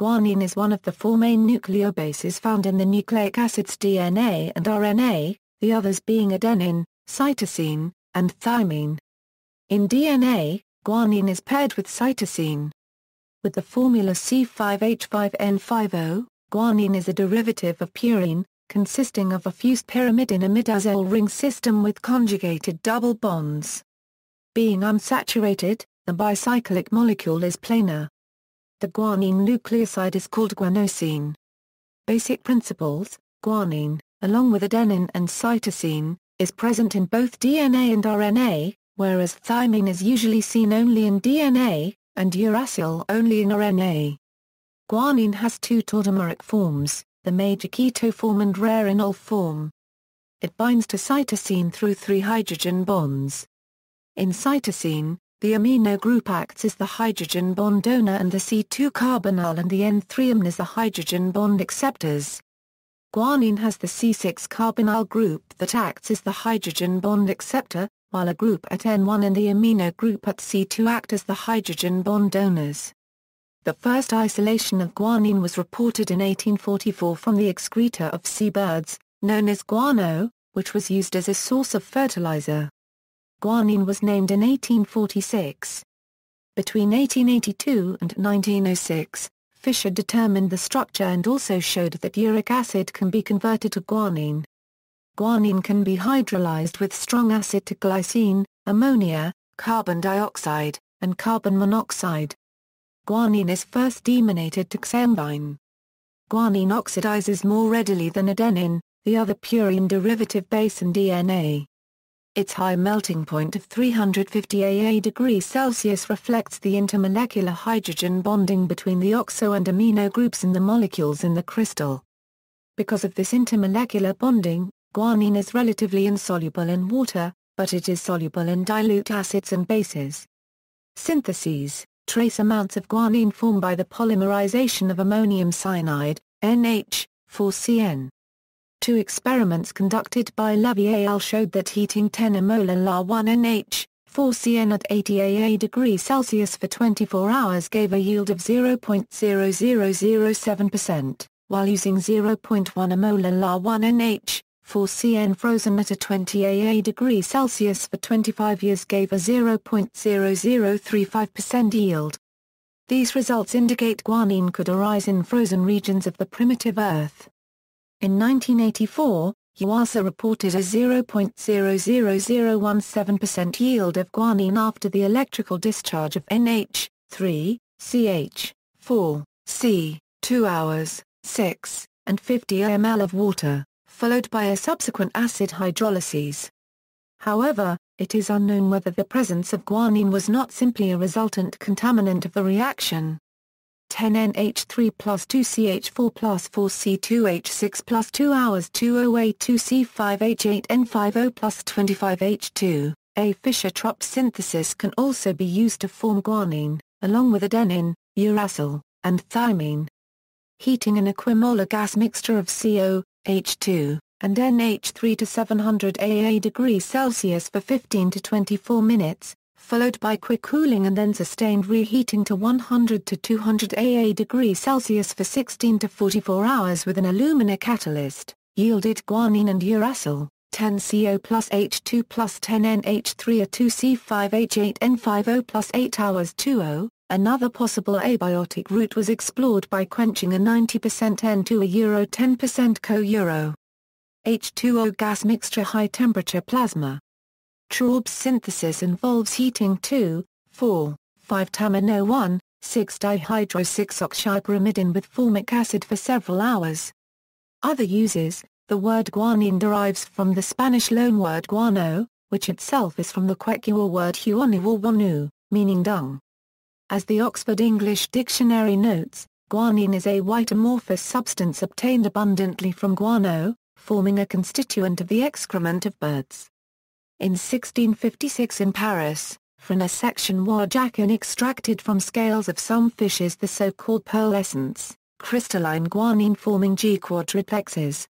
Guanine is one of the four main nucleobases found in the nucleic acids DNA and RNA, the others being adenine, cytosine, and thymine. In DNA, guanine is paired with cytosine. With the formula C5H5N5O, guanine is a derivative of purine, consisting of a fused pyrimidine-imidazole ring system with conjugated double bonds. Being unsaturated, the bicyclic molecule is planar. The guanine nucleoside is called guanosine. Basic principles, guanine, along with adenine and cytosine, is present in both DNA and RNA, whereas thymine is usually seen only in DNA, and uracil only in RNA. Guanine has two tautomeric forms, the major keto form and rare enol form. It binds to cytosine through three hydrogen bonds. In cytosine, the amino group acts as the hydrogen bond donor and the C2 carbonyl and the N3 amine as the hydrogen bond acceptors. Guanine has the C6 carbonyl group that acts as the hydrogen bond acceptor, while a group at N1 and the amino group at C2 act as the hydrogen bond donors. The first isolation of guanine was reported in 1844 from the excreta of seabirds, known as guano, which was used as a source of fertilizer. Guanine was named in 1846. Between 1882 and 1906, Fischer determined the structure and also showed that uric acid can be converted to guanine. Guanine can be hydrolyzed with strong acid to glycine, ammonia, carbon dioxide, and carbon monoxide. Guanine is first deaminated to xanthine. Guanine oxidizes more readily than adenine, the other purine derivative base in DNA. Its high melting point of 350 AA degrees Celsius reflects the intermolecular hydrogen bonding between the oxo and amino groups in the molecules in the crystal. Because of this intermolecular bonding, guanine is relatively insoluble in water, but it is soluble in dilute acids and bases. Syntheses Trace amounts of guanine form by the polymerization of ammonium cyanide, NH, 4CN. Two experiments conducted by Levy al. showed that heating 10 molar La1NH, 4Cn at 80 AA degrees Celsius for 24 hours gave a yield of 0.0007%, while using 0.1 molar La1NH, 4Cn frozen at a 20 AA degree Celsius for 25 years gave a 0.0035% yield. These results indicate guanine could arise in frozen regions of the primitive Earth. In 1984, Yuasa reported a 0.00017% yield of guanine after the electrical discharge of NH, 3, CH, 4, C, 2 hours, 6, and 50 ml of water, followed by a subsequent acid hydrolysis. However, it is unknown whether the presence of guanine was not simply a resultant contaminant of the reaction. 10NH3 plus 2CH4 plus 4C2H6 plus 2 hours 20A2C5H8N50 plus 25H2. A Fischer-Tropsch synthesis can also be used to form guanine, along with adenine, uracil, and thymine. Heating an equimolar gas mixture of CO, H2, and NH3 to 700 AA degrees Celsius for 15 to 24 minutes, followed by quick cooling and then sustained reheating to 100 to 200 AA degrees Celsius for 16 to 44 hours with an alumina catalyst, yielded guanine and uracil, 10CO plus H2 plus 10NH3 a 2C5H8N50 plus 8 hours 20. Another possible abiotic route was explored by quenching a 90% N to a Euro 10% co-Euro. H2O gas mixture high temperature plasma, Traube's synthesis involves heating 2, 4, 5-triamino-1, 6-dihydro-6-oxypyrimidine with formic acid for several hours. Other uses, the word guanine derives from the Spanish loanword guano, which itself is from the Quechua word huonu meaning dung. As the Oxford English Dictionary notes, guanine is a white amorphous substance obtained abundantly from guano, forming a constituent of the excrement of birds. In 1656 in Paris, from a section Warjacan extracted from scales of some fishes the so-called pearl essence, crystalline guanine forming G-quadruplexes.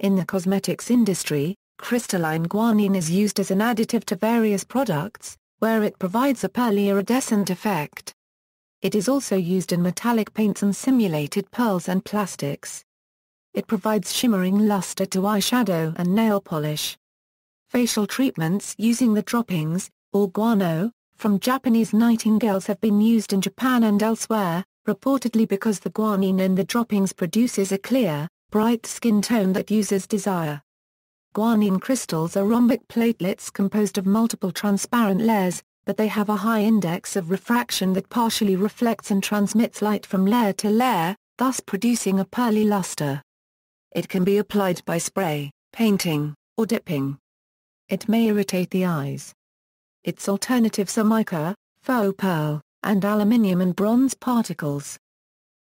In the cosmetics industry, crystalline guanine is used as an additive to various products, where it provides a pearly iridescent effect. It is also used in metallic paints and simulated pearls and plastics. It provides shimmering luster to eyeshadow and nail polish. Facial treatments using the droppings, or guano, from Japanese nightingales have been used in Japan and elsewhere, reportedly because the guanine in the droppings produces a clear, bright skin tone that users desire. Guanine crystals are rhombic platelets composed of multiple transparent layers, but they have a high index of refraction that partially reflects and transmits light from layer to layer, thus producing a pearly luster. It can be applied by spray, painting, or dipping. It may irritate the eyes. Its alternatives are mica, faux pearl, and aluminium and bronze particles.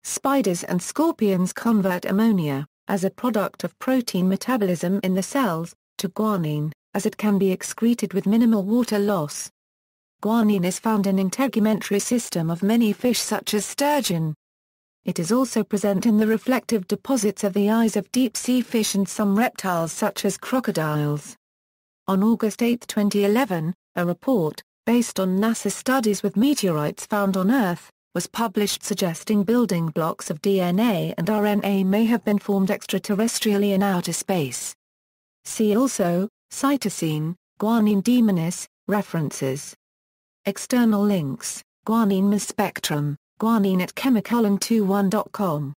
Spiders and scorpions convert ammonia, as a product of protein metabolism in the cells, to guanine, as it can be excreted with minimal water loss. Guanine is found in integumentary system of many fish such as sturgeon. It is also present in the reflective deposits of the eyes of deep-sea fish and some reptiles such as crocodiles. On August 8, 2011, a report, based on NASA studies with meteorites found on Earth, was published suggesting building blocks of DNA and RNA may have been formed extraterrestrially in outer space. See also, cytosine, guanine deaminase, references. External links, guanine mass spectrum, guanine at chemicolon21.com.